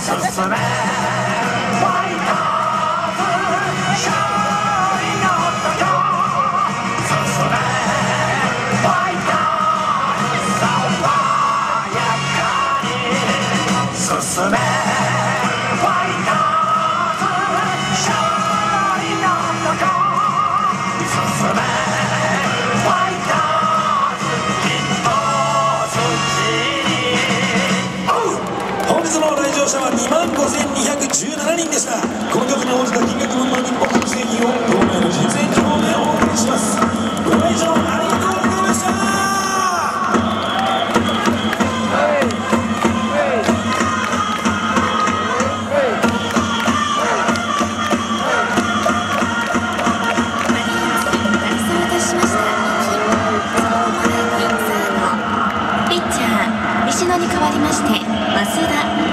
進めファイターズ勝利の時進め本日の者は2万5217人でした。この曲に応じた金額分の日本の製品を当面の人生希望でお送りします。ご来場ありがとうございました、にサード。ピッチャー、西野に代わりまして、増田。